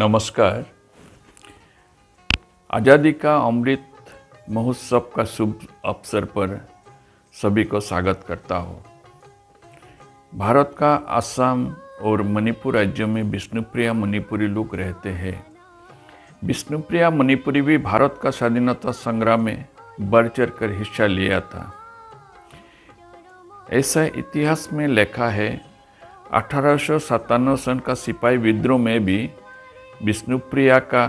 नमस्कार। आज़ादी का अमृत महोत्सव का शुभ अवसर पर सभी को स्वागत करता हूँ। भारत का असम और मणिपुर राज्यों में विष्णुप्रिया मणिपुरी लोग रहते हैं। विष्णुप्रिया मणिपुरी भी भारत का स्वाधीनता संग्राम में बढ़ चढ़ कर हिस्सा लिया था। ऐसा इतिहास में लिखा है, अठारह सन का सिपाही विद्रोह में भी विष्णुप्रिया का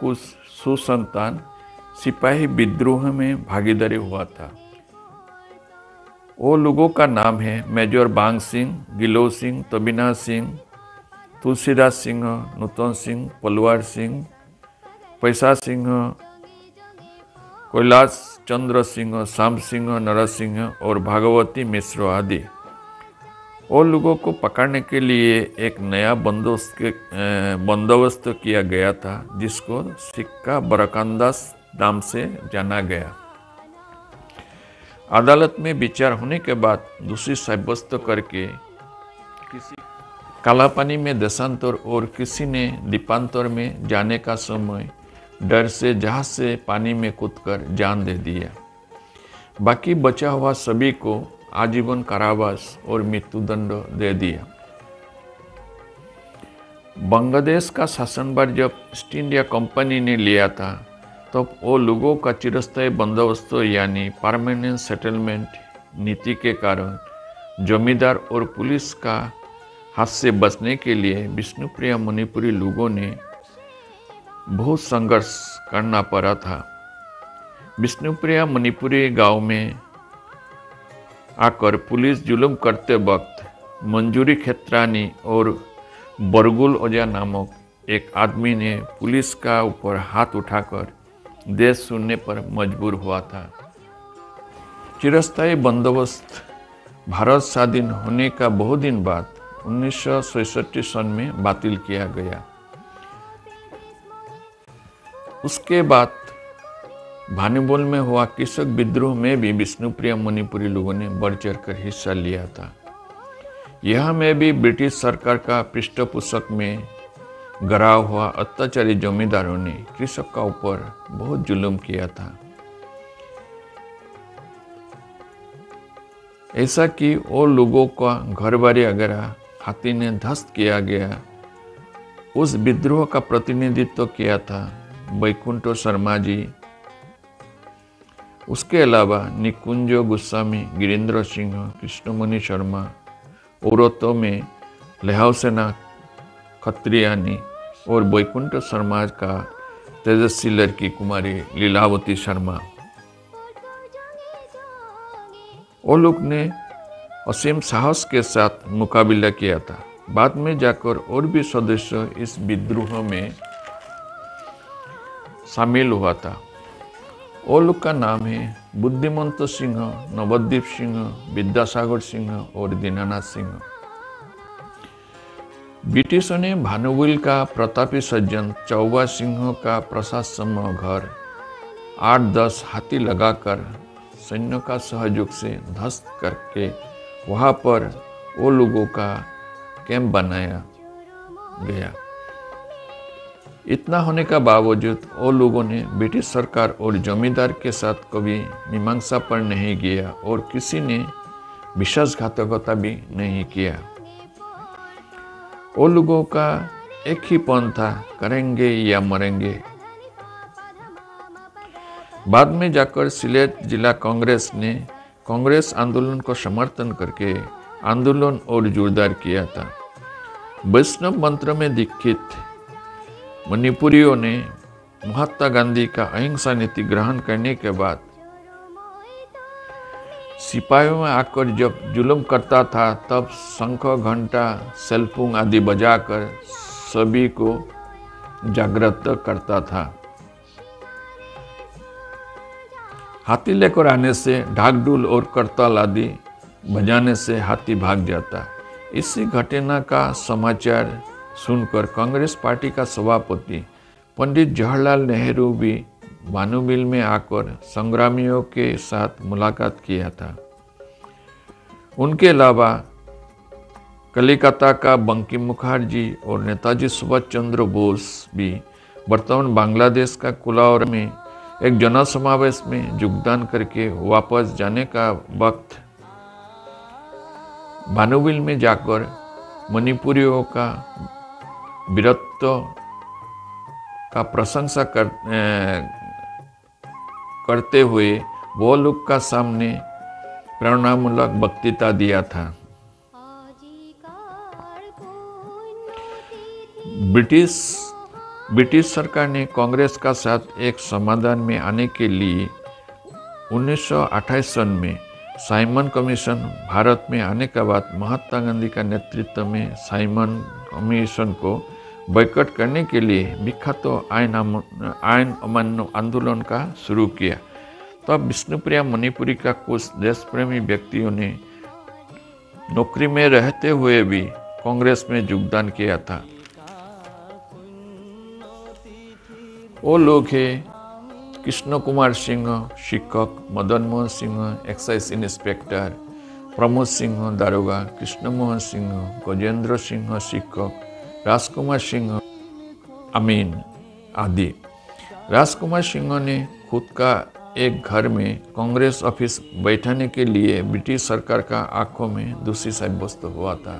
कुछ सुसंतान सिपाही विद्रोह में भागीदारी हुआ था। वो लोगों का नाम है मेजर बांग सिंह गिलो सिंह, तबिना सिंह, तुलसीदास सिंह, नूतन सिंह, पलवार सिंह, पैसा सिंह, कैलाश चंद्र सिंह, श्याम सिंह, नरसिंह और भागवती मिश्र आदि। और लोगों को पकड़ने के लिए एक नया बंदोबस्त बंदोबस्त किया गया था, जिसको सिक्का बरकंदास नाम से जाना गया। अदालत में विचार होने के बाद दूसरी साब्यस्त करके किसी कालापानी में देशांतर और किसी ने दीपांतर में जाने का समय डर से जहाज़ से पानी में कूदकर जान दे दिया। बाकी बचा हुआ सभी को आजीवन कारावास और मृत्युदंड दे दिया। बांग्लादेश का शासनभार जब ईस्ट इंडिया कंपनी ने लिया था, तब तो वो लोगों का चिरस्थायी बंदोबस्त यानी परमानेंट सेटलमेंट नीति के कारण जमींदार और पुलिस का हाथ से बचने के लिए विष्णुप्रिया मणिपुरी लोगों ने बहुत संघर्ष करना पड़ा था। विष्णुप्रिया मणिपुरी गाँव में आकर पुलिस जुल्म करते वक्त मंजूरी खेत्रानी और बरगुल ओजा नामक एक आदमी ने पुलिस का ऊपर हाथ उठाकर देश सुनने पर मजबूर हुआ था। चिरस्थायी बंदोबस्त भारत स्वाधीन होने का बहुत दिन बाद उन्नीस सन में बातिल किया गया। उसके बाद भानुबोल में हुआ कृषक विद्रोह में भी विष्णुप्रिया मणिपुरी लोगों ने बढ़ चढ़ कर हिस्सा लिया था। यह में भी ब्रिटिश सरकार का पृष्ठपोषक में गरा हुआ। अत्याचारी जमींदारों ने कृषक का ऊपर बहुत जुल्म किया था। ऐसा कि वो लोगों का घर बारी वगैरह हाथी ने ध्वस्त किया गया, उस विद्रोह का प्रतिनिधित्व किया था। वैकुंठ शर्मा जी उसके अलावा निकुंज गोस्वामी गिरीन्द्र सिंह कृष्णमणि शर्मा, औरतों में लहाव खत्रियानी और बैकुंठ शर्मा का तेजस्वी लड़की कुमारी लीलावती शर्मा। वो लोग ने असीम साहस के साथ मुकाबला किया था। बाद में जाकर और भी सदस्य इस विद्रोह में शामिल हुआ था। वो लोग का नाम है बुद्धिमंत सिंह नवद्वीप सिंह, विद्यासागर सिंह और दीनानाथ सिंह। ब्रिटिशों ने भानुविल का प्रतापी सज्जन चौवा सिंह का प्रशासन घर आठ दस हाथी लगाकर सैन्यों का सहयोग से ध्वस्त करके वहाँ पर वो लोगों का कैंप बनाया गया। इतना होने का बावजूद वो लोगों ने ब्रिटिश सरकार और जमींदार के साथ कभी मीमांसा पर नहीं किया और किसी ने विश्वासघातकता भी नहीं किया। वो लोगों का एक ही पन था, करेंगे या मरेंगे। बाद में जाकर सिलेट जिला कांग्रेस ने कांग्रेस आंदोलन को समर्थन करके आंदोलन और जोरदार किया था। वैष्णव मंत्र में दीक्षित मणिपुरियों ने महात्मा गांधी का अहिंसा नीति ग्रहण करने के बाद सिपाहियों में आकर जब जुल्म करता था, तब शंख, घंटा सेल्फुंग आदि बजाकर सभी को जागृत करता था। हाथी लेकर आने से ढाकडुल और करताल आदि बजाने से हाथी भाग जाता। इसी घटना का समाचार सुनकर कांग्रेस पार्टी का सभापति पंडित जवाहरलाल नेहरू भी भानुबिल में आकर संग्रामियों के साथ मुलाकात किया था। उनके अलावा कलिकता का बंकिम मुखर्जी और नेताजी सुभाष चंद्र बोस भी वर्तमान बांग्लादेश का कुलावर में एक जनसमावेश में योगदान करके वापस जाने का वक्त भानुविल में जाकर मणिपुरियों का वीरत्व का प्रशंसा कर, करते हुए वो लोग का सामने प्रेरणामूलक वक्तृता दिया था। ब्रिटिश ब्रिटिश सरकार ने कांग्रेस का साथ एक समाधान में आने के लिए उन्नीस सौ अट्ठाईस सन में साइमन कमीशन भारत में आने के बाद महात्मा गांधी का नेतृत्व में साइमन कमीशन को बैकट करने के लिए विख्यात तो आयन आयन अमान्य आंदोलन का शुरू किया। तब तो विष्णुप्रिया मणिपुरी का कुछ देश प्रेमी व्यक्तियों ने नौकरी में रहते हुए भी कांग्रेस में योगदान किया था। वो लोग हैं कृष्ण कुमार सिंह, शिक्षक मदन मोहन सिंह, एक्साइज इंस्पेक्टर प्रमोद सिंह, दारोगा कृष्ण मोहन सिंह, गजेंद्र सिंह, शिक्षक राजकुमार सिंह अमीन आदि राजकुमार सिंह ने खुद का एक घर में कांग्रेस ऑफ़िस बैठाने के लिए ब्रिटिश सरकार का आँखों में दूसरी साब्यस्त हुआ था।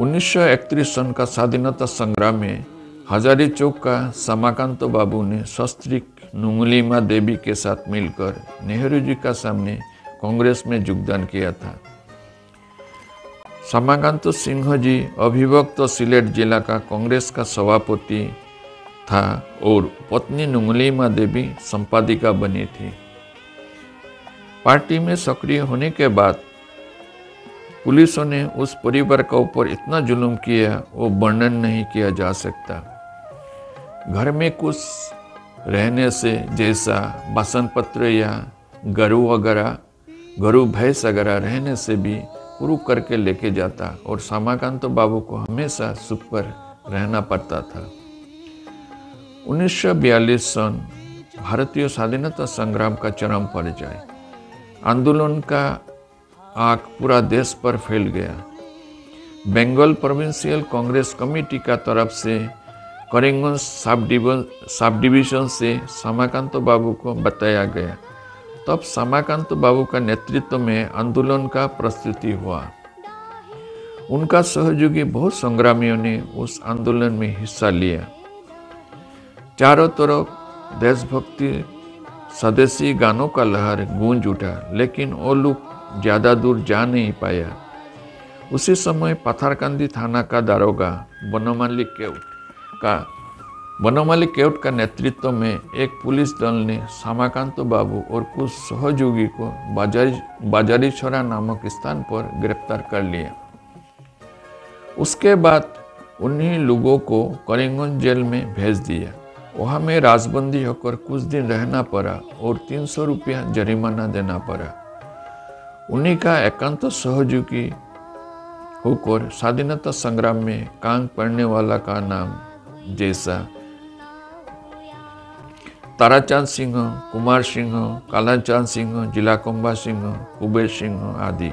उन्नीस सौ इकतीस सन का स्वाधीनता संग्राम में हजारी चौक का समाकांत बाबू ने शस्त्रिक नुंगलीमा देवी के साथ मिलकर नेहरू जी का सामने कांग्रेस में योगदान किया था। समाकांत सिंह जी अभिभक्त सिलेट जिला का कांग्रेस का सभापति था और पत्नी नुंगलीमा देवी संपादिका बनी थी। पार्टी में सक्रिय होने के बाद पुलिसों ने उस परिवार का ऊपर इतना जुल्म किया, वो वर्णन नहीं किया जा सकता। घर में कुछ रहने से जैसा बासन पत्र या गरु वगैरह गरु भैंस वगैरह रहने से भी पुरु करके लेके जाता और सामाकांत बाबू को हमेशा सुख पर रहना पड़ता था। 1942 सन भारतीय स्वाधीनता संग्राम का चरम परिचय आंदोलन का आग पूरा देश पर फैल गया। बंगाल प्रोविंशियल कांग्रेस कमेटी का तरफ़ से करिंगगंज सब डिवीज़न से समाकांत बाबू को बताया गया। तब समाकांत बाबू का नेतृत्व में आंदोलन का प्रस्तुति हुआ। उनका सहयोगी बहुत संग्रामियों ने उस आंदोलन में हिस्सा लिया। चारों तरफ़ देशभक्ति, स्वदेशी गानों का लहर गूंज उठा, लेकिन वो लोग ज़्यादा दूर जा नहीं पाया। उसी समय पथारकांदी थाना का दारोगा बनमाली के का बनमाली केवट का नेतृत्व में एक पुलिस दल ने सामाकांत बाबू और कुछ सहयोगी को बाजारी छोरा नामक स्थान पर गिरफ़्तार कर लिया। उसके बाद उन्हीं लोगों को करिंगगंज जेल में भेज दिया। वहाँ में राजबंदी होकर कुछ दिन रहना पड़ा और तीन सौ रुपया जरिमाना देना पड़ा। उन्हीं का एकांत सहयोगी होकर स्वाधीनता संग्राम में कांग पड़ने वाला का नाम जैसा ताराचंद सिंह, कुमार सिंह, कालाचंद सिंह जिलाकुंबा सिंह, कुबेर सिंह आदि।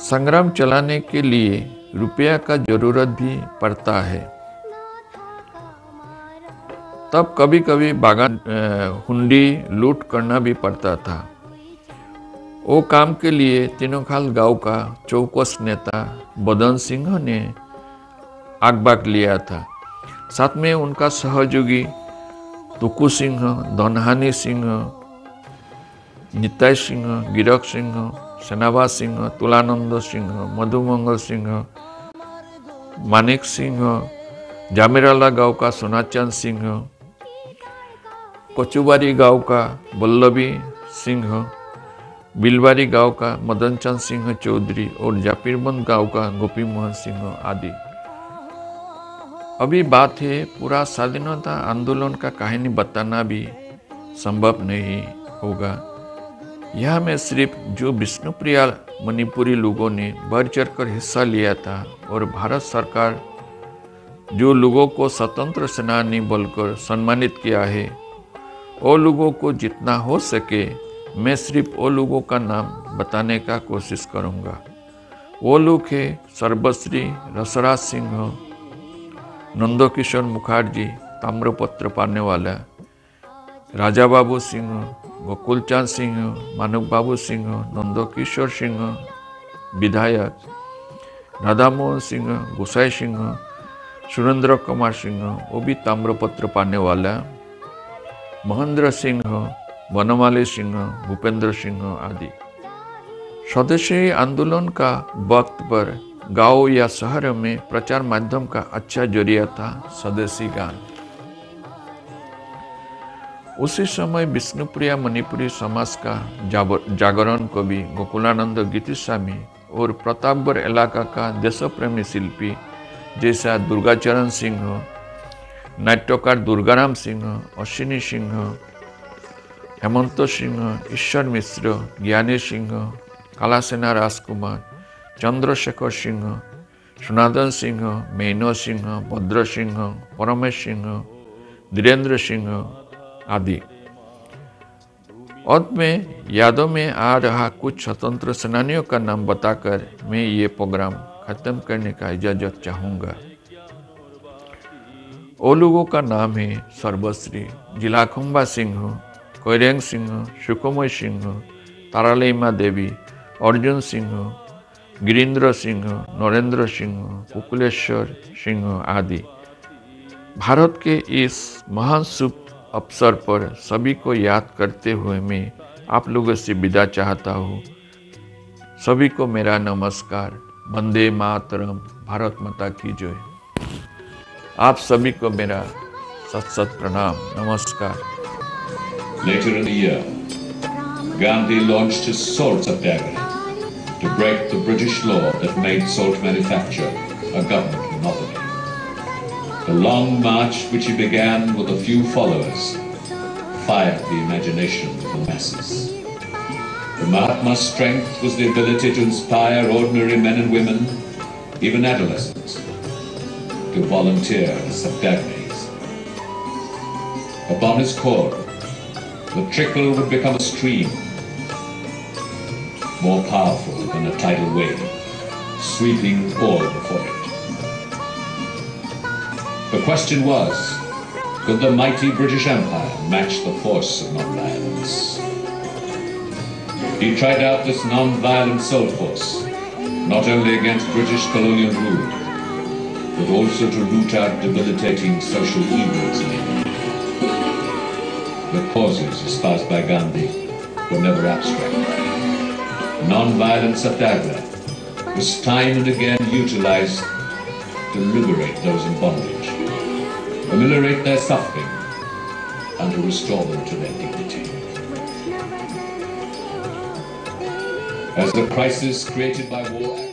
संग्राम चलाने के लिए रुपया का ज़रूरत भी पड़ता है। तब कभी कभी बागान हुंडी लूट करना भी पड़ता था। वो काम के लिए तीनोखाल गाँव का चौकस नेता बदन सिंह ने आगबाग लिया था। साथ में उनका सहयोगी तुकु सिंह धनहानी सिंह निताई सिंह गिरक सिंह सेनाबा सिंह तुलानंद सिंह मधुमंगल सिंह मानिक सिंह जामिराला गाँव का सोनाचंद सिंह कचुबारी गाँव का बल्लभी सिंह बिलवारी गाँव का मदन चंद सिंह चौधरी और जापिरबंद गाँव का गोपी मोहन सिंह आदि। अभी बात है, पूरा स्वाधीनता आंदोलन का कहानी बताना भी संभव नहीं होगा। यह में सिर्फ़ जो विष्णुप्रिया मणिपुरी लोगों ने बढ़ चढ़ कर हिस्सा लिया था और भारत सरकार जो लोगों को स्वतंत्र सेनानी बोलकर सम्मानित किया है, वो लोगों को जितना हो सके मैं सिर्फ़ वो लोगों का नाम बताने का कोशिश करूँगा। वो लोग है सर्वश्री रसराज सिंह नंदकिशोर मुखर्जी ताम्रपत्र पाने वाला राजा बाबू सिंह गोकुलचंद सिंह मानव बाबू सिंह नंदकिशोर सिंह विधायक राधामोहन सिंह गोसाई सिंह सुरेंद्र कुमार सिंह वो भी ताम्रपत्र पाने वाला महेंद्र सिंह बनमाली सिंह भूपेंद्र सिंह आदि स्वदेशी आंदोलन का वक्त पर गाँव या शहर में प्रचार माध्यम का अच्छा ज़रिया था स्वदेशी गान। उसी समय विष्णुप्रिया मणिपुरी समाज का जागरण कवि गोकुलानंद गीतिस्वामी और प्रतापगढ़ इलाका का देशप्रेमी शिल्पी जैसा दुर्गाचरण सिंह, नाट्यकार दुर्गाराम सिंह, अश्विनी सिंह, हेमंत सिंह, ईश्वर मिश्र ज्ञानी सिंह, कालासेना राजकुमार चंद्रशेखर सिंह सुनादन सिंह मेनो सिंह भद्र सिंह परमेश सिंह धीरेन्द्र सिंह आदि। अंत में यादों में आ रहा कुछ स्वतंत्र सेनानियों का नाम बताकर मैं ये प्रोग्राम खत्म करने का इजाज़त चाहूँगा। वो लोगों का नाम है सर्वश्री जिलाखुम्बा सिंह, कोयरेंग सिंह सुकुमय सिंह, तारालेमा देवी, अर्जुन सिंह गिरीन्द्र सिंह नरेंद्र सिंह कुकुलेश्वर सिंह आदि। भारत के इस महान शुभ अवसर पर सभी को याद करते हुए मैं आप लोगों से विदा चाहता हूँ। सभी को मेरा नमस्कार। वंदे मातरम। भारत माता की जय। आप सभी को मेरा सत सत प्रणाम। नमस्कार। Later in the year, Gandhi launched his satyagraha to break the British law that made salt manufacture a government monopoly. The long march which he began with a few followers fired the imagination of the masses. The Mahatma's strength was the ability to inspire ordinary men and women, even adolescents, to volunteer as satyagrahis. Upon his call, the trickle would become a stream, more powerful than a tidal wave, sweeping all before it. The question was, could the mighty British Empire match the force of non-violence? He tried out this non-violent soul force, not only against British colonial rule, but also to root out debilitating social evils in. The causes espoused by Gandhi were never abstract. Non-violent satyagraha was time and again utilized to liberate those in bondage, ameliorate their suffering, and to restore them to their dignity. As the crisis created by war